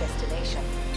destination.